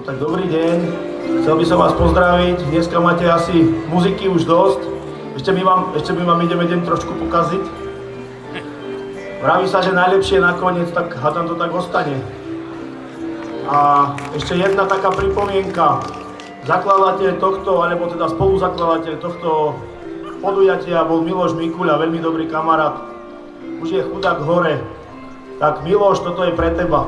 No tak dobrý deň. Chcel by som vás pozdraviť. Dneska máte asi muziky už dosť. Ešte my vám, ešte my vám ideme deň trošku pokaziť. Vraví sa, že najlepšie nakoniec, tak hádam to tak ostane. A ešte jedna taká pripomienka. Zakladateľ tohto, alebo teda spoluzakladateľ tohto podujatia bol Miloš Mikuľa, veľmi dobrý kamarát. Už je chudák hore. Tak Miloš, toto je pre teba.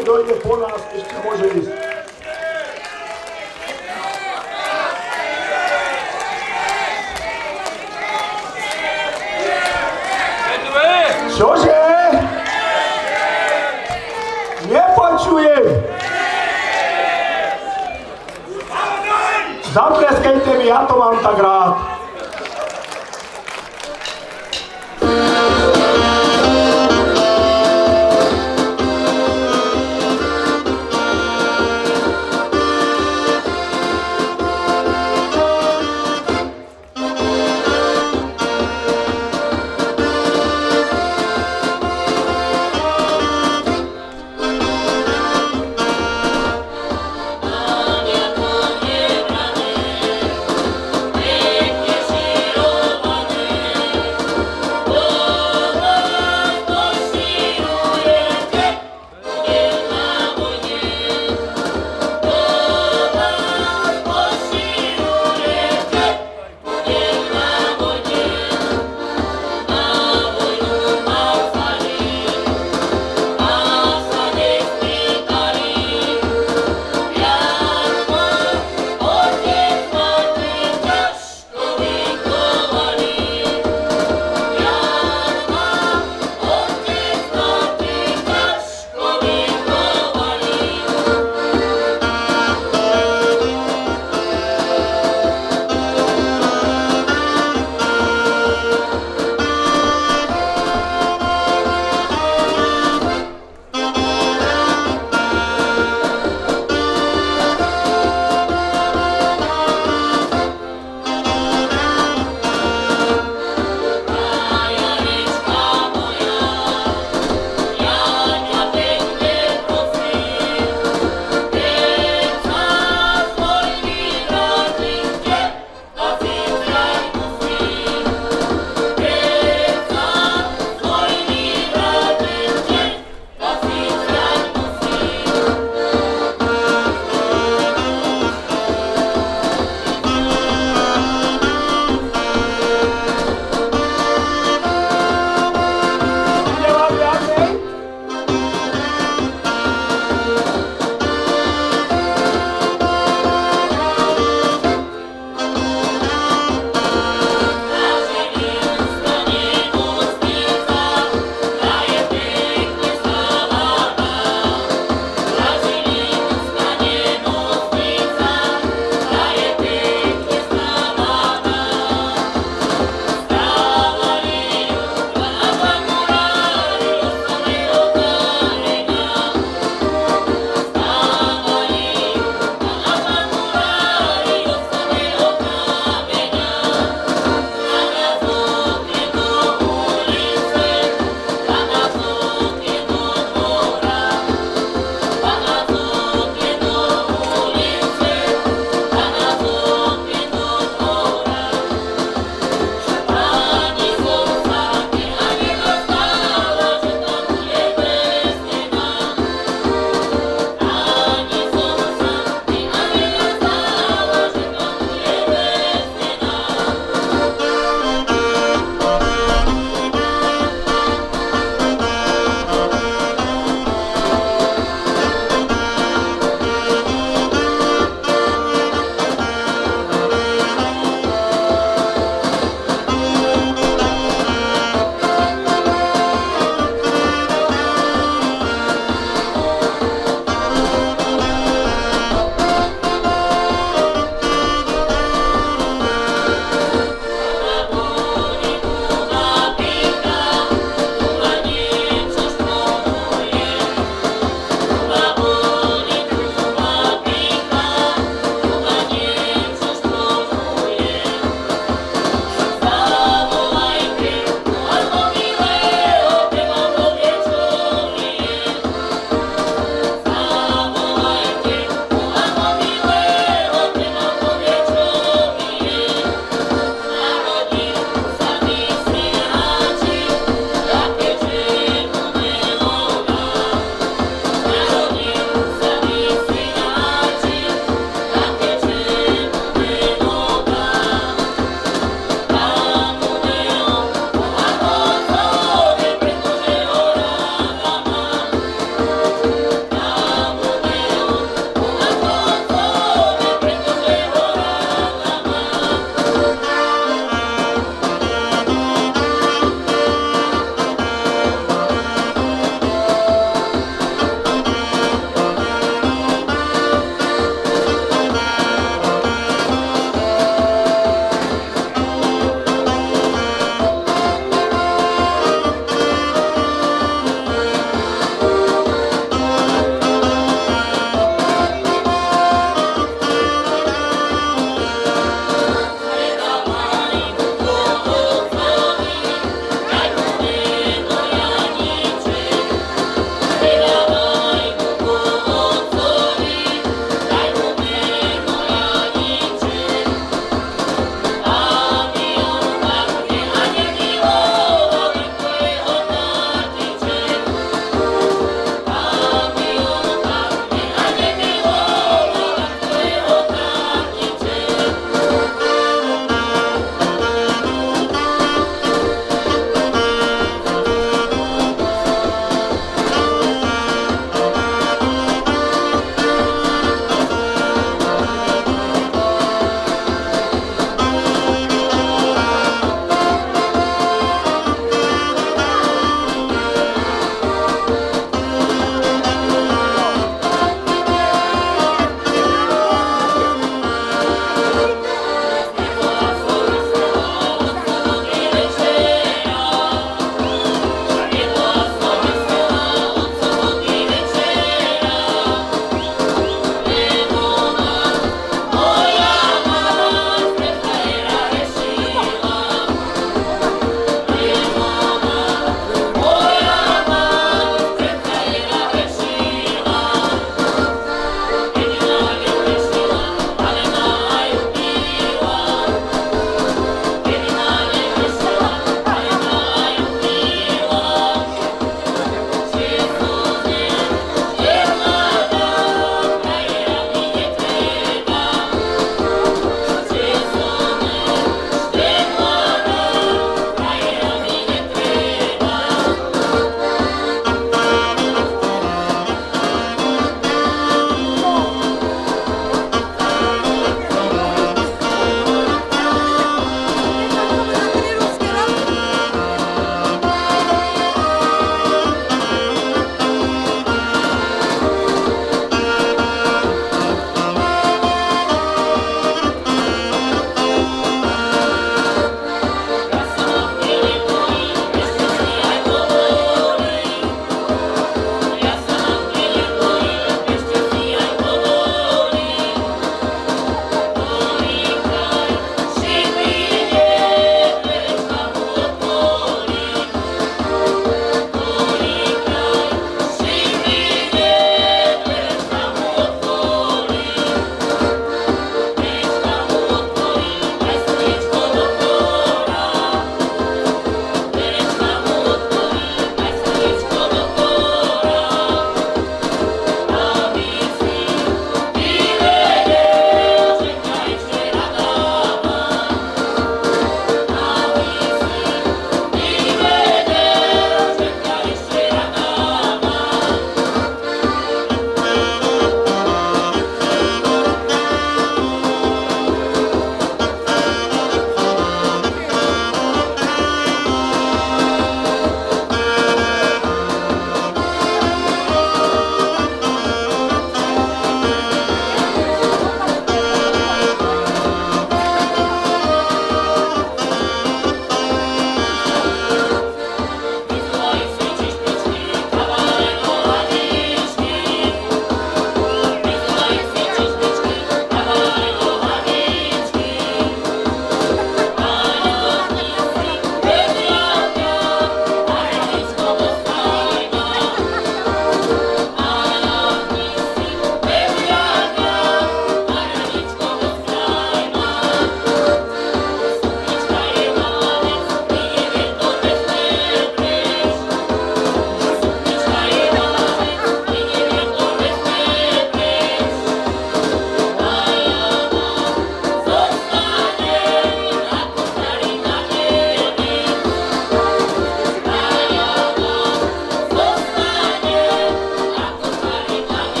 Nájde, dojde po nás, ešte môže ísť. Čože? Nepočujem. Zatleskajte mi, ja to mám tak rád.